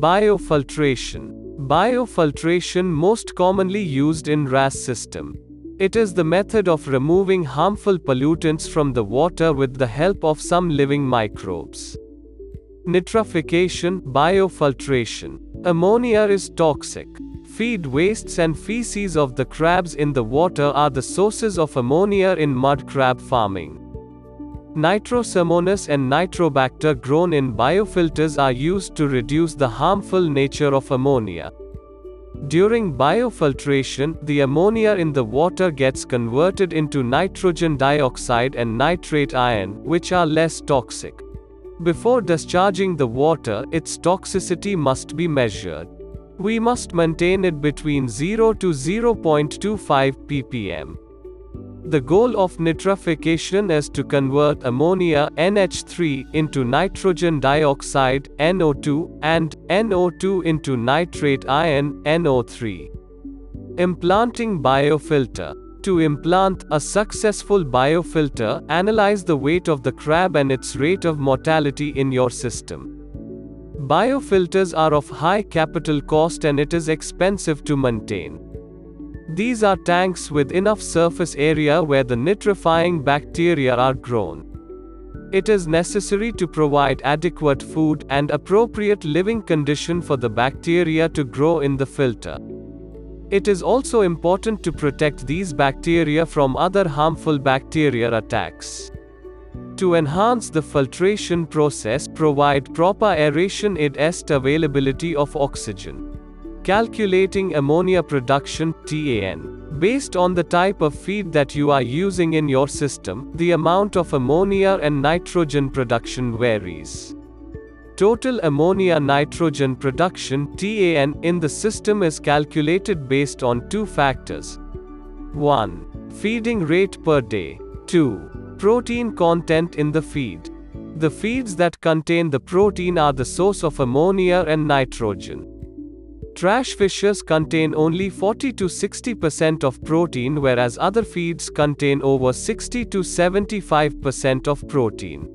Biofiltration. Biofiltration most commonly used in RAS system. It is the method of removing harmful pollutants from the water with the help of some living microbes. Nitrification, biofiltration. Ammonia is toxic. Feed wastes and feces of the crabs in the water are the sources of ammonia in mud crab farming. Nitrosomonas and Nitrobacter grown in biofilters are used to reduce the harmful nature of ammonia. During biofiltration, the ammonia in the water gets converted into nitrogen dioxide and nitrate ion, which are less toxic. Before discharging the water, its toxicity must be measured. We must maintain it between 0 to 0.25 ppm. The goal of nitrification is to convert ammonia NH3 into nitrogen dioxide NO2 and NO2 into nitrate ion NO3. Implanting biofilter. To implant a successful biofilter, analyze the weight of the crab and its rate of mortality in your system. Biofilters are of high capital cost and it is expensive to maintain. These are tanks with enough surface area where the nitrifying bacteria are grown. It is necessary to provide adequate food and appropriate living condition for the bacteria to grow in the filter. It is also important to protect these bacteria from other harmful bacteria attacks. To enhance the filtration process, provide proper aeration id est availability of oxygen. Calculating ammonia production TAN. Based on the type of feed that you are using in your system, the amount of ammonia and nitrogen production varies. Total ammonia nitrogen production TAN in the system is calculated based on two factors. 1. Feeding rate per day. 2. Protein content in the feed. The feeds that contain the protein are the source of ammonia and nitrogen. Trash fishes contain only 40 to 60% of protein whereas other feeds contain over 60 to 75% of protein.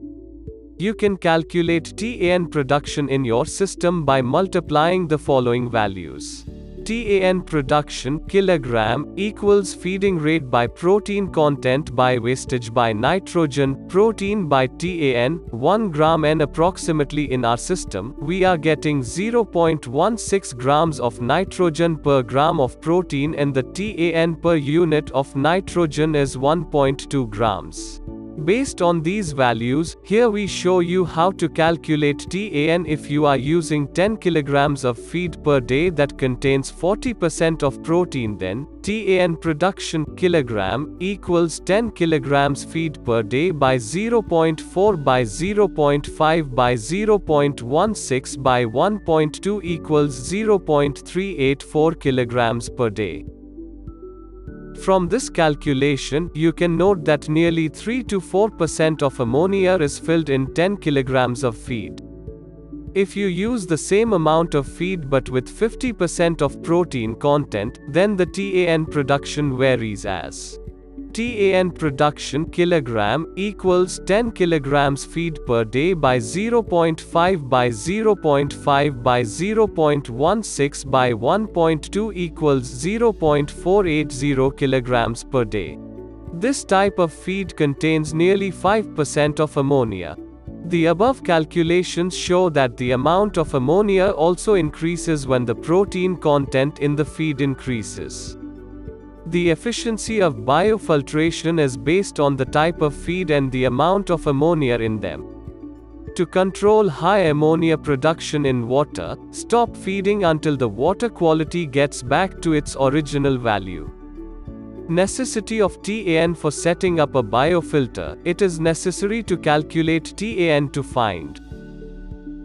You can calculate TAN production in your system by multiplying the following values. TAN production kilogram equals feeding rate by protein content by wastage by nitrogen protein by TAN 1 gram n approximately in our system we are getting 0.16 grams of nitrogen per gram of protein and the TAN per unit of nitrogen is 1.2 grams. Based on these values, here we show you how to calculate TAN if you are using 10 kg of feed per day that contains 40% of protein then, TAN production kilogram equals 10 kg feed per day by 0.4 by 0.5 by 0.16 by 1.2 equals 0.384 kg per day. From this calculation, you can note that nearly 3 to 4% of ammonia is filled in 10 kilograms of feed. If you use the same amount of feed but with 50% of protein content, then the TAN production varies as TAN production kilogram equals 10 kilograms feed per day by 0.5 by 0.5 by 0.16 by 1.2 equals 0.480 kilograms per day. This type of feed contains nearly 5% of ammonia. The above calculations show that the amount of ammonia also increases when the protein content in the feed increases. The efficiency of biofiltration is based on the type of feed and the amount of ammonia in them. To control high ammonia production in water, stop feeding until the water quality gets back to its original value. Necessity of TAN for setting up a biofilter, it is necessary to calculate TAN to find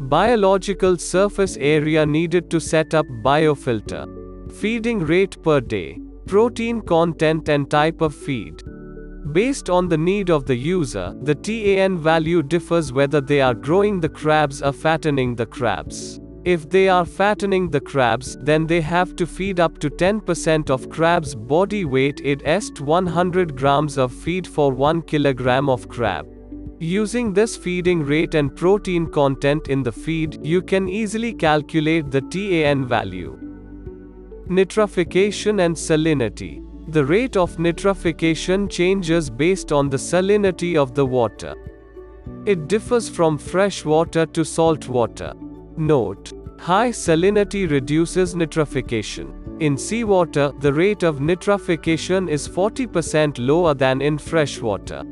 biological surface area needed to set up biofilter, feeding rate per day, protein content and type of feed. Based on the need of the user, the TAN value differs whether they are growing the crabs or fattening the crabs. If they are fattening the crabs, then they have to feed up to 10% of crab's body weight id est 100 grams of feed for 1 kilogram of crab. Using this feeding rate and protein content in the feed, you can easily calculate the TAN value. Nitrification and salinity. The rate of nitrification changes based on the salinity of the water. It differs from fresh water to salt water. Note: High salinity reduces nitrification. In seawater, the rate of nitrification is 40% lower than in fresh water.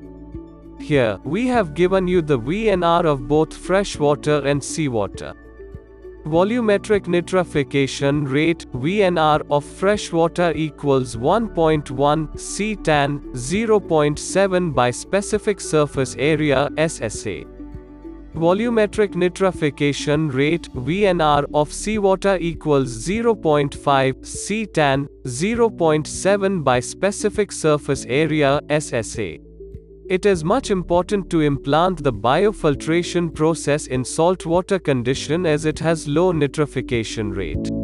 Here, we have given you the VNR of both freshwater and seawater. Volumetric nitrification rate VNR of freshwater equals 1.1 C tan 0.7 by specific surface area SSA. Volumetric nitrification rate VNR of seawater equals 0.5 C tan 0.7 by specific surface area SSA. It is much important to implant the biofiltration process in saltwater condition as it has low nitrification rate.